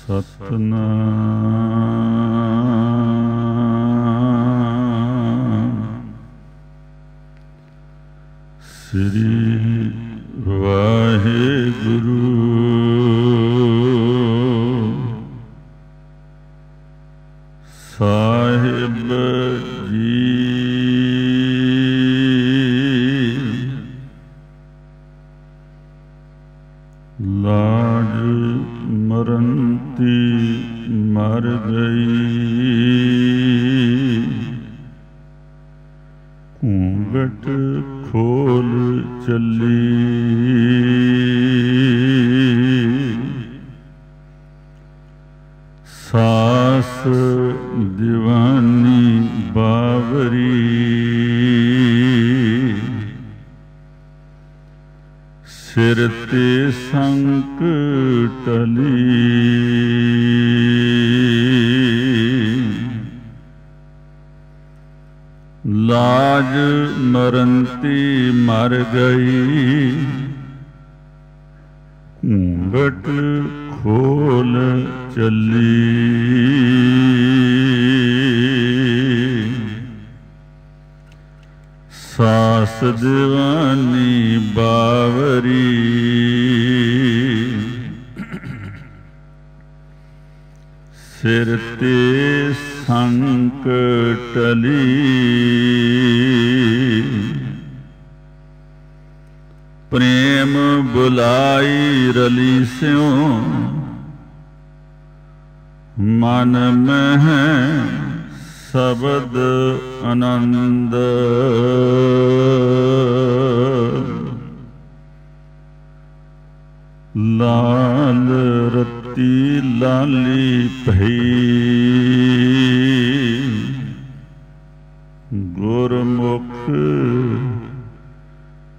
ਸਤਨਾਮ ਸ੍ਰੀ ਵਾਹਿਗੁਰੂ ਮਰੰਤੀ ਮਰ ਗਈ। ਘੂੰਗਟ ਖੋਲ ਚੱਲੀ। ਸਾਸ ਦੀਵਾਨੀ ਬਾਵਰੀ ਸਿਰ ਤੇ ਟਲੀ ਲਾਜ ਮਰੰਤੀ ਮਰ ਗਈ। ਘੂੰਗਟ ਖੋਲ ਚੱਲੀ। ਸਾਸ ਦੀਵਾਨੀ ਬਾਵਰੀ। ਸਿਰ ਤੇ ਸੰਕਟਲੀ ਪ੍ਰੇਮ ਬੁਲਾਈ ਰਲੀ ਸਿਉ। ਮਨ ਮਹਿ ਸ਼ਬਦ ਆਨੰਦ ਲਾਲ ਰਤੀ ਲਾਲੀ ਭਈ ਗੁਰਮੁਖ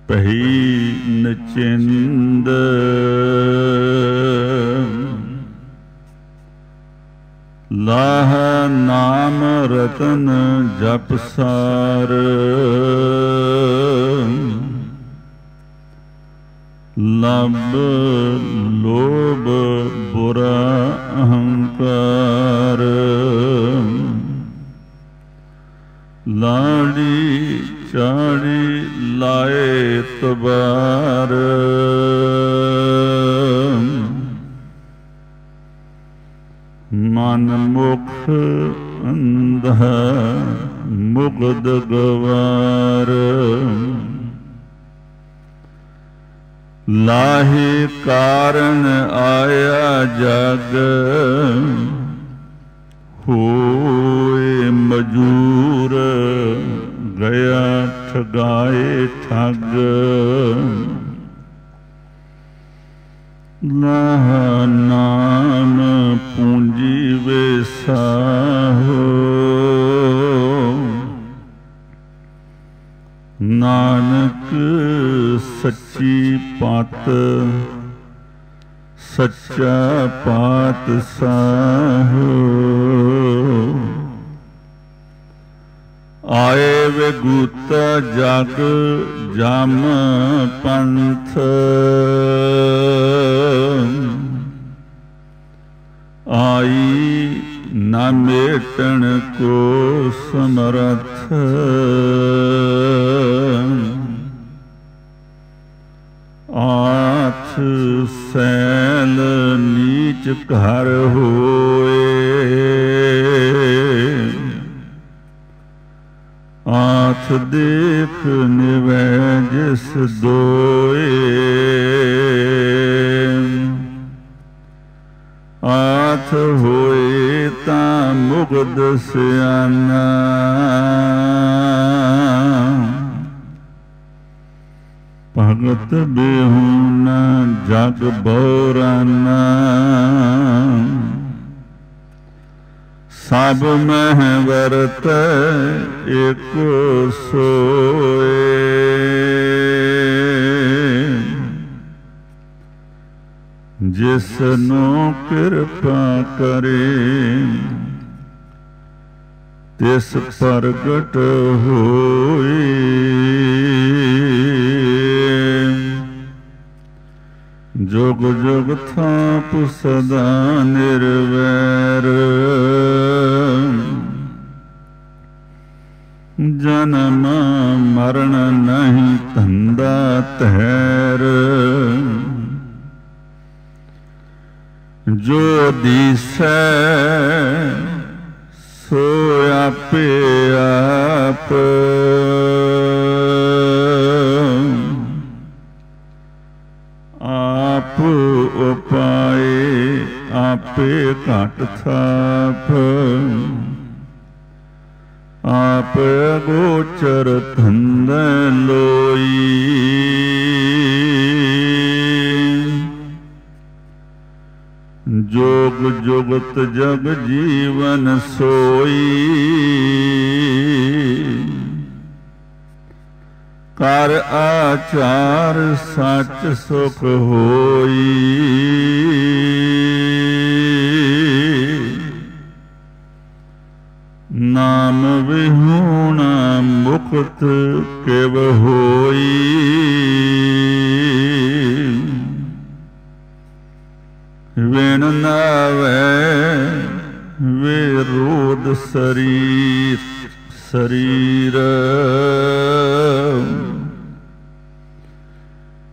ਭਈ ਨਚਿੰਦ ਰਤਨ ਜਪ ਸਾਰ। ਲਬ ਲੋਭ ਬੁਰਾ ਅਹੰਕਾਰ। ਲਾੜੀ ਚਾੜੀ ਲਾਏ ਤਬਾਰ। ਮਨ ਮੁਖ ਅੰਧਾ ਮੁਗਦ ਗਵਾਰ। ਲਾਹੇ ਕਾਰਨ ਆਇਆ ਜਗ ਹੋਏ ਮਜੂਰ ਗਿਆ ਠਗਾਏ ਠੱਗ। ਲਾਹ ਨਾਮ ਪੂੰਜੀ ਵੇਸਾਹੋ ਨਾਨਕ ਸੱਚੀ ਪਤ ਸੱਚਾ ਪਾਤ ਸਾਹੋ ਆਏ ਵੇ ਗੂਤ ਜਗ ਜਮ ਪੰਥ ਆਈ ਨਾ ਮੇਟਣ ਕੋ ਸਮਰਥ ਆਥ ਸੈਲ ਨੀਚ ਘਰ ਹੋਏ ਦੇਖ ਨਿਵੈ ਜਿਸ ਦੋਏ। ਆਥ ਹੋਏ ਤਾਂ ਮੁਗਦ ਸਿਆਨਾ। ਭਗਤ ਬਿਹੁਨ ਜਗ ਬੋਰਾਨਾ ਸਭ ਮਹਿ ਵਰਤ ਇਕ ਸੋਏ। ਜਿਸ ਨੂੰ ਕਿਰਪਾ ਕਰੇ ਤਿਸ ਪ੍ਰਗਟ ਹੋਏ। ਜੁਗ ਜੁਗ ਥਾਪ ਸਦਾ ਨਿਰਵੈਰ। ਜਨਮ ਮਰਨ ਨਹੀਂ ਧੰਦਾ ਤਹਿਰ। ਜੋ ਦੀਸੈ, ਸੋ ਆਪੇ ਆਪ। ਆਪ ਉਪਾਏ ਆਪੇ ਘਟ ਥਾਪ। ਆਪ ਗੋਚਰ ਧੰਦ ਲੋਈ। ਜੋਗ ਜੁਗਤ ਜਗ ਜੀਵਨ ਸੋਈ। ਕਰ ਆਚਾਰ ਸੱਚ ਸੁਖ ਹੋਈ। ਨਾਮ ਵਿਹੂਣਾ ਮੁਕਤ ਕਿਵ ਹੋਈ। ਵੇਣ ਨਾਵੇ ਵਿਰੋਧ ਸਰੀਰ ਸਰੀਰ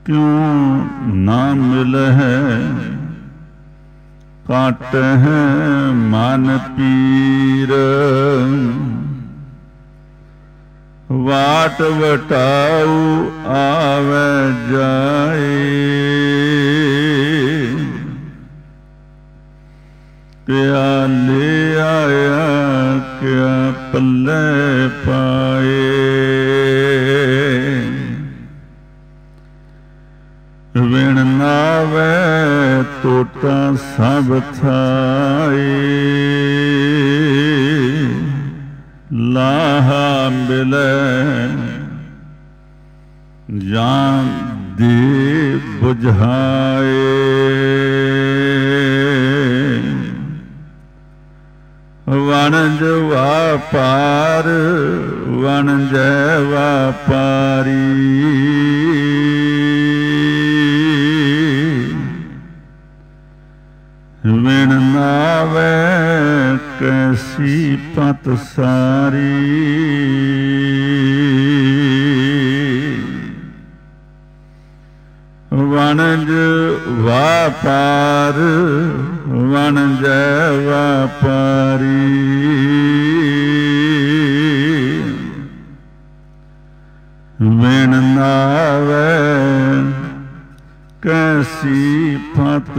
ਕਿਉ ਨਾ ਮਿਲ ਹੈ ਕਾਟ ਹੈ ਮਨ ਪੀਰ। ਵਾਟ ਵਟਾਉ ਆਵੇ ਜਾਏ। ਕਿਆ ਲੈ ਆਇਆ, ਕਿਆ ਪੱਲੇ ਪਾਏ। ਸਭ ਥਾਏ ਲਾਹਾ ਮਿਲੇ। ਜਾਂ ਦੇ ਬੁਝਾਏ ਵਣਜ ਵਾਪਾਰ ਵਣਜ ਵਾਪਾਰੀ। ਵਿਣ ਕੈਸੀ ਪਤ ਸਾਰੀ। ਵਣਜ ਵਾਪਾਰ ਵਣਜ ਵਾਪਾਰੀ। ਵਿਣ ਨਾਵੇ ਕੈਸੀ ਪਤ